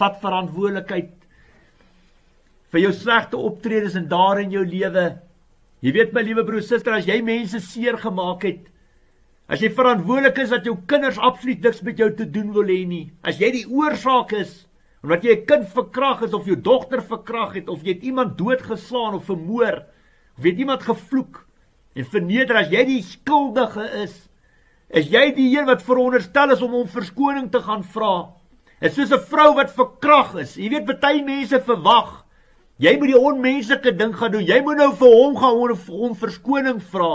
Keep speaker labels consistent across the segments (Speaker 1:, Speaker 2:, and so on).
Speaker 1: Vat verantwoordelikheid vir jou slegte optredes en daar in jou lewe. Jy weet my liewe broer suster, as jy mense seer gemaak het, as jy verantwoordelik is dat jou kinders absoluut niks met jou te doen wil hê nie, as jy die oorsaak is omdat jy 'n kind verkrag het of jou dogter verkrag het of jy het iemand doodgeslaan of vermoor of jy het iemand gevloek en verneder as jy die skuldige is, is jy die een wat veronderstel is om om verskoning te gaan vra. Dit is soos 'n vrou wat verkrag is. Jy weet baie mense verwag Jy moet die onmenslike ding gaan doen. Jy moet nou vir hom gaan vir hom verskoning vra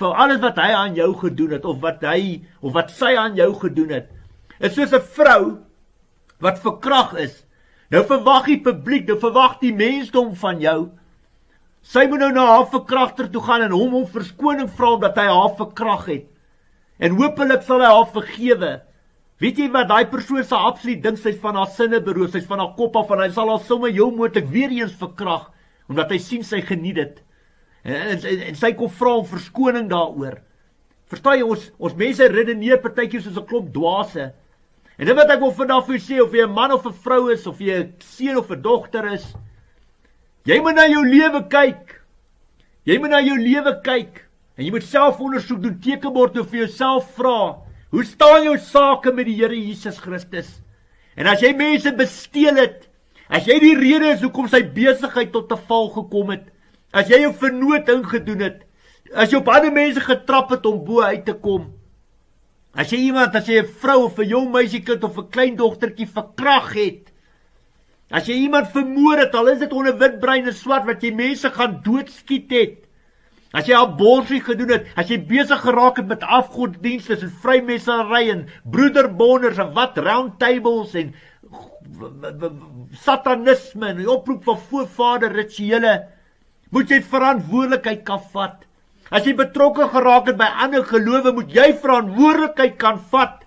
Speaker 1: vir alles wat hy aan jou gedoen het of wat hy of wat sy aan jou gedoen het. Dit is soos 'n vrou wat verkrag is. Nou verwag die publiek, nou verwag die mensdom van jou. Sy moet nou na haar verkragter toe gaan en hom om verskoning vra omdat hy haar verkrag het. En hopelik sal hy haar vergewe. Weet jy wat daai persoon se absoluut dink sy van haar sinne beroof, sy's van haar kop af en hy sal haar sommer jou moontlik weer eens verkrag omdat hy sien sy geniet dit. En, en, en, en sy kom vra om verskoning daaroor. Verstaan jy ons ons mense redeneer partytjies soos 'n klomp dwaase. En dit wat ek wil vandag vir jou sê of jy 'n man of 'n vrou is of jy 'n seun of 'n dogter is, jy moet na jou lewe kyk. Jy moet na jou lewe kyk en jy moet selfondersoek doen, tekenbord toe vir jouself vra. Hoe staan jou sake met die Here Jesus Christus? En as jy mense besteel het, as jy die rede is hoekom sy besigheid tot 'n val gekom het, as jy jou vernoot ingedoen het, as jy op ander mense getrap het om bo uit te kom, as jy iemand as jy 'n vrou of 'n jong meisiekind of 'n klein dogtertjie verkrag het, as jy iemand vermoor het, al is dit onder wit brein en swart wat jy mense gaan doodskiet het, As jy abortus gedoen het, as jy besig geraak het met afgoddienste en vrymessery en broederbonders en wat round tables en satanisme en die oproep van voorvader rituele, moet jy verantwoordelikheid kan vat. As jy betrokke geraak het by ander gelowe, moet jy verantwoordelikheid kan vat.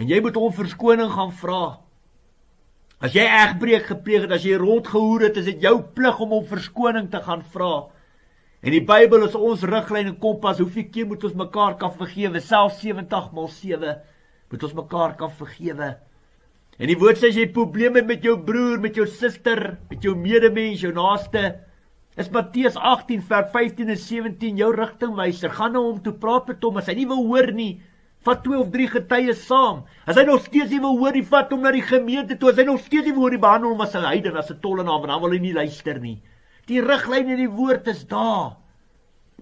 Speaker 1: En jy moet hom verskoning gaan vra. As jy egbreek gepleeg het, as jy rondgehoer het, is dit jou plig om hom verskoning te gaan vra. En die Bybel is ons riglyn en kompas. Hoeveel keer moet ons mekaar kan vergewe? Selfs 70 maal 7 moet ons mekaar kan vergewe. En die woord sê as jy probleme het met jou broer, met jou suster, met jou medemens, jou naaste, is Matteus 18 vers 15 en 17 jou rigtingwyser. Gaan na hom toe, praat met hom as hy nie wil hoor nie. Vat twee of drie getuies saam. As hy nog steeds nie wil hoor nie, vat hom na die gemeente toe. As hy nog steeds nie wil hoor nie, behandel hom as 'n heiden, as 'n tollenaar, want dan wil hy nie luister nie. Die riglyn in die woord is daar.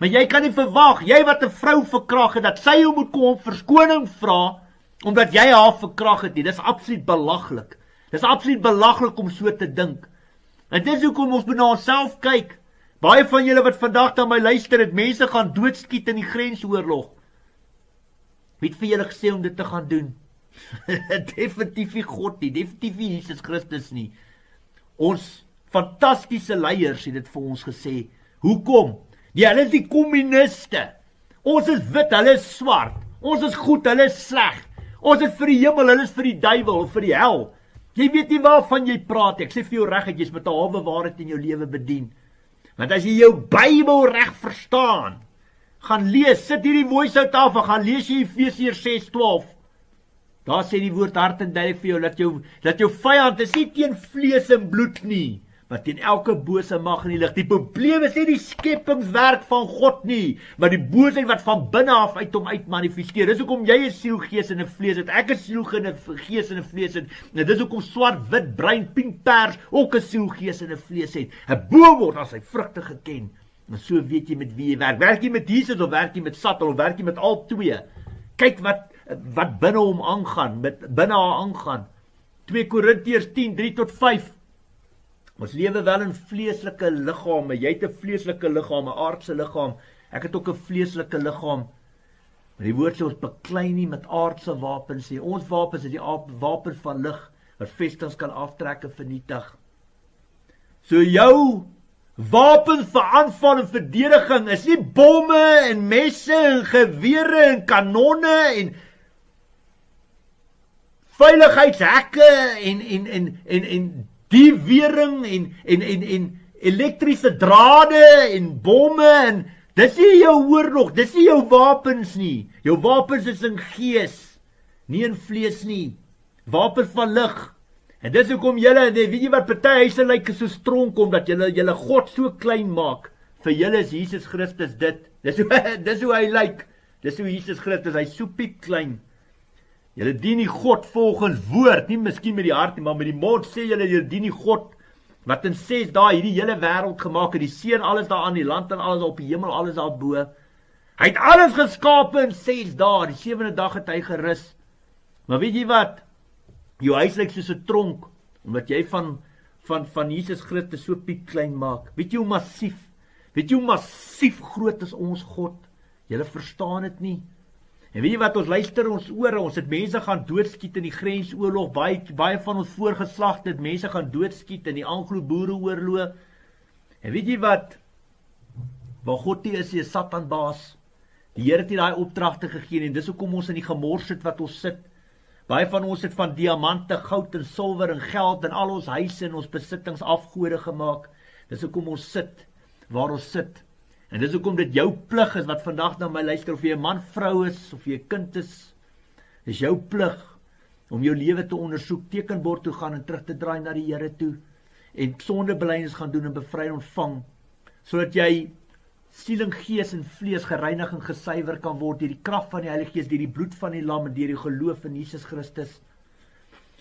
Speaker 1: Maar jy kan nie verwag, jy wat 'n vrou verkrag het, dat sy jou moet kom verskoning vra omdat jy haar verkrag het nie. Dis absoluut belaglik. Dis absoluut belaglik om so te dink. En dis hoekom ons moet na onsself kyk. Baie van julle wat vandag aan my luister, het mense gaan doodskiet in die grensoorlog. Wie het vir julle gesê om dit te gaan doen? definitief nie God nie, definitief nie Jesus Christus nie. Ons fantastiese leiers het dit vir ons gesê. Hoekom? Die hulle is die kommuniste. Ons is wit, hulle is swart. Ons is goed, hulle is sleg. Ons is vir die hemel, hulle is vir die duiwel of vir die hel. Jy weet nie waarvan jy praat nie. Ek sê vir jou reg, jy's met 'n halwe waarheid in jou lewe bedien. Want as jy jou Bybel reg verstaan, gaan lees, sit hierdie voice out af en gaan lees Efesiërs 6:12. Daar sê die woord hart en duidelik vir jou dat jou dat jou vyand is nie teen vlees en bloed nie, wat teen elke bose mag in die lig. Die probleem is nie die skepingswerk van God nie, maar die boosheid wat van binne af uit hom uit manifesteer. Dis hoekom jy 'n siel, gees en 'n vlees het. Ek 'n siel, gees en 'n vlees het. En dis hoekom swart, wit, bruin, pink, pers ook 'n siel, gees en 'n vlees het. 'n Boom word aan sy vrugte geken. En so weet jy met wie jy werk. Werk jy met Jesus of werk jy met Satan of werk jy met al twee? Kyk wat wat binne hom aangaan, met binne haar aangaan. 2 Korintiërs 10:3 tot 5 Ons lewe wel in vleeslike liggame. Jy het 'n vleeslike liggaam, 'n aardse liggaam. Ek het ook 'n vleeslike liggaam. Maar die woord sê ons beklei nie met aardse wapens nie. Ons wapens is die wapens van lig wat vestings kan aftrek en vernietig. So jou wapen vir aanval en verdediging is nie bomme en messe en gewere en kanonne en veiligheidshekke en en en en en die wering en en en en elektriese drade en bomme en dis nie jou oorlog, dis nie jou wapens nie. Jou wapens is in gees, nie in vlees nie. Wapens van lig. En dis hoekom julle, weet jy wat party huise lyk so stronk omdat julle julle God so klein maak. Vir julle is Jesus Christus dit. Dis hoe dis hoe hy lyk. Dis hoe Jesus Christus, hy's so piep klein. Julle dien nie God volgens woord nie, miskien met die hart nie, maar met die mond sê julle julle dien nie God wat in 6 dae hierdie hele wêreld gemaak het, die see en alles daar aan die land en alles op die hemel, alles daarbo. Hy het alles geskape in 6 dae. Die sewende dag het hy gerus. Maar weet jy wat? Jou huis lyk soos 'n tronk omdat jy van van van Jesus Christus so piep klein maak. Weet jy hoe massief? Weet jy hoe massief groot is ons God? Jy verstaan dit nie. En weet jy wat ons luister ons ore, ons het mense gaan doodskiet in die grensoorlog, baie baie van ons voorgeslagte het mense gaan doodskiet in die Anglo-Boereoorlog. En weet jy wat? Waar God nie is, is Satan baas. Die Here het nie daai opdragte gegee nie en dis hoekom ons in die gemors sit wat ons sit. Baie van ons het van diamante, goud en silwer en geld en al ons huise en ons besittings afgode gemaak. Dis hoekom ons sit waar ons sit. En dis hoekom dit jou plig is wat vandag na my luister of jy 'n man, vrou is of jy 'n kind is. Dis jou plig om jou lewe te ondersoek, tekenbord toe gaan en terug te draai na die Here toe en sonde belydenis gaan doen en bevryding ontvang sodat jy siel en gees en vlees gereinig en gesuiwer kan word deur die krag van die Heilige Gees, deur die bloed van die lam en deur die geloof in Jesus Christus.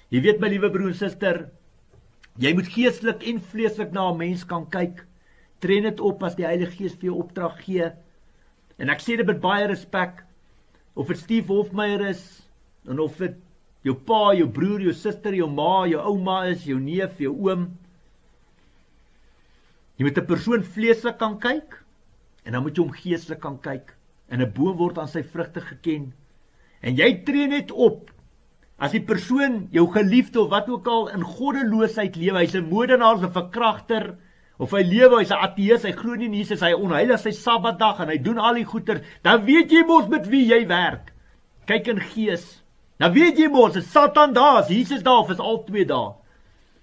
Speaker 1: Jy weet my liewe broer en suster, jy moet geestelik en vleeslik na 'n mens kan kyk Tren dit op as die Heilige Gees vir jou opdrag gee. En ek sê dit met baie respek of dit Steve Hofmeyer is en of dit jou pa, jou broer, jou suster, jou ma, jou ouma is, jou neef, jou oom. Jy moet 'n persoon vleeslik kan kyk en dan moet jy hom geestelik kan kyk. En 'n boom word aan sy vrugte geken. En jy tree net op as die persoon jou geliefde of wat ook al in goddeloosheid lewe, hy's 'n moordenaar 'n verkragter of hy lewe hy's 'n ateës, hy glo nie in Jesus, hy onheilig sy Sabbatdag en hy doen al die goeie, dan weet jy mos met wie jy werk. Kyk in gees. Dan weet jy mos, is Satan daar, is Jesus daar of is al twee daar.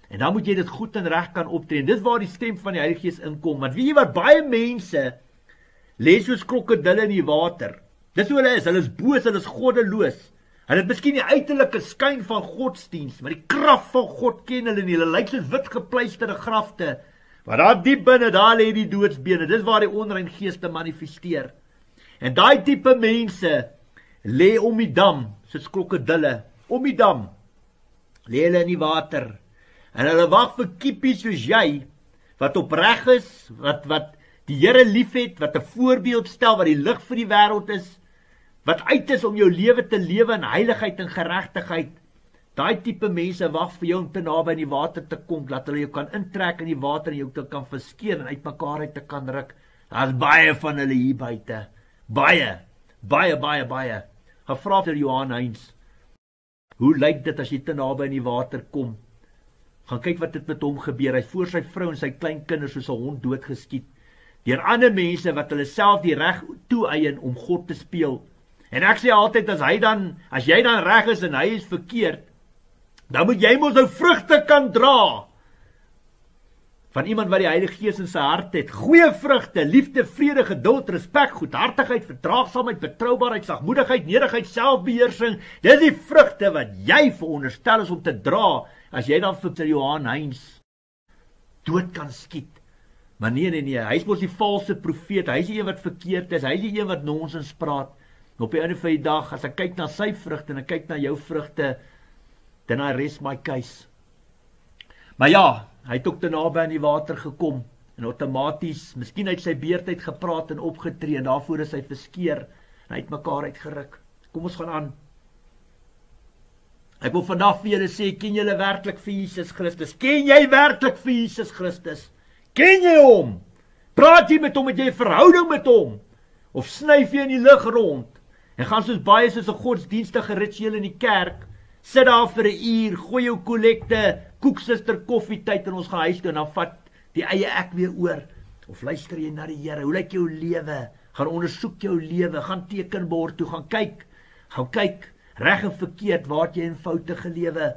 Speaker 1: En dan moet jy dit goed en reg kan optree. Dis waar die stem van die Heilige Gees inkom. Want weet jy wat baie mense lê soos krokodille in die water. Dis hoe hulle is. Hulle is boos, hulle is goddeloos. Hulle het miskien die uiterlike skyn van godsdiens, maar die krag van God ken hulle nie. Hulle lyk soos wit gepleisterde grafte. Maar daar diep binne, daar lê die doodsbene. Dis waar die onrein geeste manifesteer. En daai tipe mense lê om die dam, soos krokodille, om die dam. Lê hulle in die water. En hulle wag vir kiepies soos jy wat opreg is, wat wat die Here liefhet, wat 'n voorbeeld stel wat die lig vir die wêreld is, wat uit is om jou lewe te lewe in heiligheid en geregtigheid. Daai tipe mense wag vir jou om te naby aan die water te kom, dat hulle jou kan intrek in die water en jou te kan verskeer en uitmekaar uit te kan ruk. Daar's baie van hulle hier buite. Baie. Baie baie baie. Gevra vir Johan Heinz. Hoe lyk dit as jy te naby aan die water kom? Gaan kyk wat dit met hom gebeur. Hy voor sy vrou en sy klein kinders soos 'n hond doodgeskiet deur ander mense wat hulle self die reg toeëien om God te speel. En ek sê altyd as hy dan as jy dan reg is en hy is verkeerd, dan moet jy mos nou vrugte kan dra van iemand wat die Heilige Gees in sy hart het. Goeie vrugte, liefde, vrede, geduld, respek, goedhartigheid, verdraagsaamheid, betroubaarheid, sagmoedigheid, nederigheid, selfbeheersing. Dis die vrugte wat jy veronderstel is om te dra as jy dan vir Johan Heinz dood kan skiet. Maar nee nee nee, hy's mos die valse profeet. Hy's die een wat verkeerd is. Hy's die een wat nonsens praat. Op die einde van die dag, as ek kyk na sy vrugte en ek kyk na jou vrugte, then I rest my case. Maar ja, hy het ook te naby aan die water gekom en outomaties, miskien uit sy beerd uit gepraat en opgetree en daarvoor is hy verskeer en hy het mekaar uitgeruk. Kom ons gaan aan. Ek wil vandag vir julle sê, ken julle werklik vir Jesus Christus? Ken jy werklik vir Jesus Christus? Ken jy hom? Praat jy met hom, het jy 'n verhouding met hom? Of snyf jy in die lug rond? En gaan soos baie soos 'n godsdienstige ritueel in die kerk Sit daar vir 'n uur, gooi jou kollekte, koek suster koffietyd in ons gehuis toe en dan vat die eie ek weer oor. Of luister jy na die Here? Hoe lyk jou lewe? Gaan ondersoek jou lewe, gaan tekenbord toe, gaan kyk. Gaan kyk reg en verkeerd waar jy in foute gelewe.